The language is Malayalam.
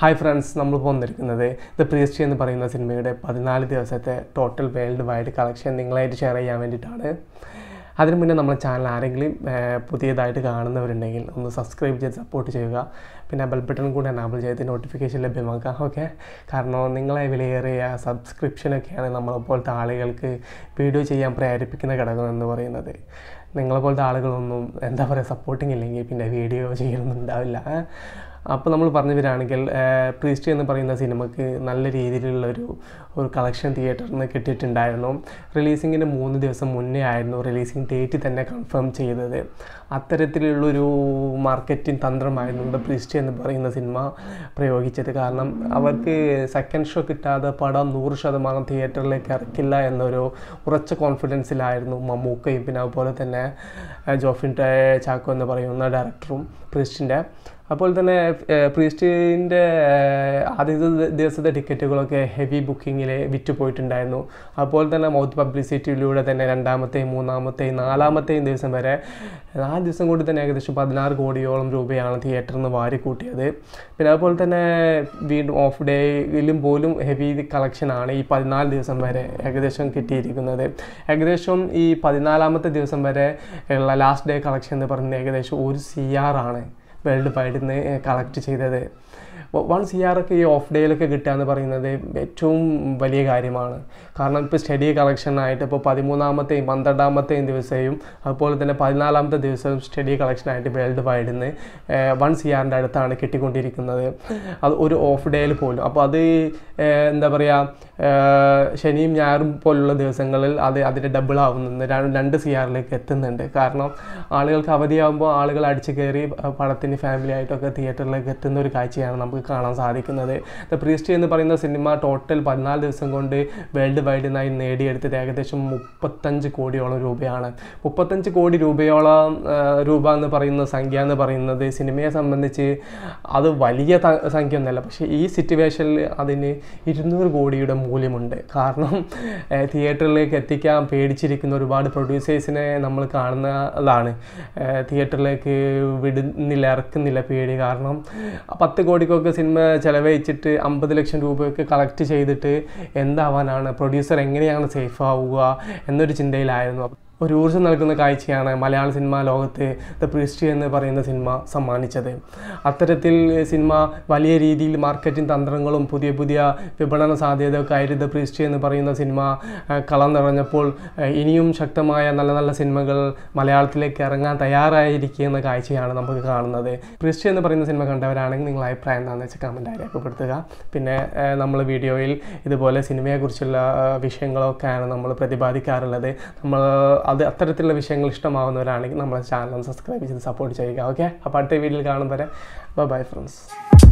ഹായ് ഫ്രണ്ട്സ് നമ്മൾ വന്നിരിക്കുന്നത് ദ പ്രീസ്റ്റി എന്ന് പറയുന്ന സിനിമയുടെ പതിനാല് ദിവസത്തെ ടോട്ടൽ വേൾഡ് വൈഡ് കളക്ഷൻ നിങ്ങളായിട്ട് ഷെയർ ചെയ്യാൻ വേണ്ടിയിട്ടാണ്. അതിന് മുന്നേ നമ്മുടെ ചാനൽ ആരെങ്കിലും പുതിയതായിട്ട് കാണുന്നവരുണ്ടെങ്കിൽ ഒന്ന് സബ്സ്ക്രൈബ് ചെയ്ത് സപ്പോർട്ട് ചെയ്യുക. പിന്നെ ബെൽ ബട്ടൺ കൂടെ എനാബിൾ ചെയ്ത് നോട്ടിഫിക്കേഷൻ ലഭ്യമാക്കുക ഓക്കെ കാരണം നിങ്ങളെ വിലയേറിയ സബ്സ്ക്രിപ്ഷനൊക്കെയാണ് നമ്മളെപ്പോലത്തെ ആളുകൾക്ക് വീഡിയോ ചെയ്യാൻ പ്രേരിപ്പിക്കുന്ന ഘടകം എന്ന് പറയുന്നത്. നിങ്ങളെപ്പോലത്തെ ആളുകളൊന്നും എന്താ പറയുക സപ്പോർട്ടിങ് ഇല്ലെങ്കിൽ പിന്നെ വീഡിയോ ചെയ്യലൊന്നും ഉണ്ടാവില്ല. അപ്പോൾ നമ്മൾ പറഞ്ഞു വരികയാണെങ്കിൽ പ്രീസ്റ്റി എന്ന് പറയുന്ന സിനിമയ്ക്ക് നല്ല രീതിയിലുള്ളൊരു ഒരു കളക്ഷൻ തിയേറ്ററിൽ നിന്ന് കിട്ടിയിട്ടുണ്ടായിരുന്നു. റിലീസിങ്ങിന് മൂന്ന് ദിവസം മുന്നേ ആയിരുന്നു റിലീസിങ് ഡേറ്റ് തന്നെ കൺഫേം ചെയ്തത്. അത്തരത്തിലുള്ളൊരു മാർക്കറ്റിംഗ് തന്ത്രമായിരുന്നു പ്രീസ്റ്റ് എന്ന് പറയുന്ന സിനിമ പ്രയോഗിച്ചത്. കാരണം അവർക്ക് സെക്കൻഡ് ഷോ കിട്ടാതെ പടം നൂറ് ശതമാനം തിയേറ്ററിലേക്ക് ഇറക്കില്ല എന്നൊരു ഉറച്ച കോൺഫിഡൻസിലായിരുന്നു മമ്മൂക്കയും പിന്നെ അതുപോലെ തന്നെ ജോഫിൻ ചാക്കോ എന്ന് പറയുന്ന ഡയറക്ടറും പ്രീസ്റ്റിന്റെ. അപ്പോൾ തന്നെ പ്രീസ്റ്റിന്റെ ആദ്യത്തെ ദിവസത്തെ ടിക്കറ്റുകളൊക്കെ ഹെവി ബുക്കിങ്ങിൽ വിറ്റ് പോയിട്ടുണ്ടായിരുന്നു. അപ്പോൾ തന്നെ മൗത്ത് പബ്ലിസിറ്റിയിലൂടെ തന്നെ രണ്ടാമത്തെയും മൂന്നാമത്തെയും നാലാമത്തെയും ദിവസം വരെ നാല് ദിവസം കൊണ്ട് തന്നെ ഏകദേശം പതിനാറ് കോടിയോളം രൂപയാണ് തിയേറ്ററിൽ നിന്ന് വാരി കൂട്ടിയത് പിന്നെ അതുപോലെ തന്നെ വീണ്ടും ഓഫ് ഡേയിലും പോലും ഹെവി കളക്ഷനാണ് ഈ പതിനാല് ദിവസം വരെ ഏകദേശം കിട്ടിയിരിക്കുന്നത്. ഏകദേശം ഈ പതിനാലാമത്തെ ദിവസം വരെ ഉള്ള ലാസ്റ്റ് ഡേ കളക്ഷൻ എന്ന് പറയുന്നത് ഏകദേശം ഒരു സി ആണ്. വേൾഡ് വൈഡിൽ നിന്ന് കളക്ട് ചെയ്തത്. വൺ സി ഒക്കെ ഈ ഓഫ് ഡേയിലൊക്കെ കിട്ടുക എന്ന് പറയുന്നത് ഏറ്റവും വലിയ കാര്യമാണ്. കാരണം ഇപ്പോൾ സ്റ്റഡി കളക്ഷനായിട്ട് ഇപ്പോൾ പതിമൂന്നാമത്തെയും പന്ത്രണ്ടാമത്തെയും ദിവസവും അതുപോലെ തന്നെ പതിനാലാമത്തെ ദിവസവും സ്റ്റഡി കളക്ഷനായിട്ട് വേൾഡ് വൈഡിൽ നിന്ന് വൺ സി ആറിന്റെ അടുത്താണ് കിട്ടിക്കൊണ്ടിരിക്കുന്നത്. അത് ഒരു ഓഫ് ഡേയിൽ പോലും. അപ്പോൾ അത് എന്താ പറയുക ശനിയും ഞായറും പോലുള്ള ദിവസങ്ങളിൽ അത് അതിന്റെ ഡബിൾ ആവുന്നുണ്ട് രണ്ട് സി ആറിലേക്ക് എത്തുന്നുണ്ട്. കാരണം ആളുകൾക്ക് അവധിയാകുമ്പോൾ ആളുകൾ അടിച്ചു കയറി പടത്തിന് ഫാമിലി ആയിട്ടൊക്കെ തിയേറ്ററിലേക്ക് എത്തുന്ന ഒരു കാഴ്ചയാണ് നമുക്ക് കാണാൻ സാധിക്കുന്നത്. ദ പ്രീസ്റ്റ് എന്ന് പറയുന്ന സിനിമ ടോട്ടൽ പതിനാല് ദിവസം കൊണ്ട് വേൾഡ് വൈഡിനായി നേടിയെടുത്തത് ഏകദേശം മുപ്പത്തഞ്ച് കോടിയോളം രൂപയാണ്. മുപ്പത്തഞ്ച് കോടി രൂപയോളം രൂപ എന്ന് പറയുന്ന സംഖ്യ എന്ന് പറയുന്നത് സിനിമയെ സംബന്ധിച്ച് അത് വലിയ സംഖ്യ ഒന്നുമല്ല. പക്ഷേ ഈ സിറ്റുവേഷനിൽ അതിന് ഇരുന്നൂറ് കോടിയുടെ മൂല്യമുണ്ട്. കാരണം തിയേറ്ററിലേക്ക് എത്തിക്കാൻ പേടിച്ചിരിക്കുന്ന ഒരുപാട് പ്രൊഡ്യൂസേഴ്സിനെ നമ്മൾ കാണുന്നതാണ്. തിയേറ്ററിലേക്ക് വിടുന്നില്ല ഇറക്കുന്നില്ല പേടി. കാരണം പത്ത് കോടിക്കൊക്കെ സിനിമ ചിലവഴിച്ചിട്ട് അമ്പത് ലക്ഷം രൂപയൊക്കെ കളക്ട് ചെയ്തിട്ട് എന്താവാനാണ്? പ്രൊഡ്യൂസർ എങ്ങനെയാണ് സേഫ് ആവുക എന്നൊരു ചിന്തയിലായിരുന്നു. ഒരു ഊർജം നൽകുന്ന കാഴ്ചയാണ് മലയാള സിനിമ ലോകത്ത് ദ പ്രിസ്റ്റി എന്ന് പറയുന്ന സിനിമ സമ്മാനിച്ചത്. അത്തരത്തിൽ സിനിമ വലിയ രീതിയിൽ മാർക്കറ്റിംഗ് തന്ത്രങ്ങളും പുതിയ പുതിയ വിപണന സാധ്യതയൊക്കെ ആയിട്ട് ദ പ്രിസ്റ്റി എന്ന് പറയുന്ന സിനിമ കളം നിറഞ്ഞപ്പോൾ ഇനിയും ശക്തമായ നല്ല നല്ല സിനിമകൾ മലയാളത്തിലേക്ക് ഇറങ്ങാൻ തയ്യാറായിരിക്കുന്ന കാഴ്ചയാണ് നമുക്ക് കാണുന്നത്. പ്രിസ്റ്റി എന്ന് പറയുന്ന സിനിമ കണ്ടവരാണെങ്കിൽ നിങ്ങൾ അഭിപ്രായം എന്താണെന്ന് വെച്ചാൽ കമന്റായി രേഖപ്പെടുത്തുക. പിന്നെ നമ്മൾ വീഡിയോയിൽ ഇതുപോലെ സിനിമയെക്കുറിച്ചുള്ള വിഷയങ്ങളൊക്കെയാണ് നമ്മൾ പ്രതിപാദിക്കാറുള്ളത്. നമ്മൾ അത് അത്തരത്തിലുള്ള വിഷയങ്ങൾ ഇഷ്ടമാവുന്നവരാണെങ്കിൽ നമ്മളെ ചാനൽ സബ്സ്ക്രൈബ് ചെയ്ത് സപ്പോർട്ട് ചെയ്യുക ഓക്കെ അപ്പോൾ അടുത്ത വീഡിയോയിൽ കാണും വരെ. Bye friends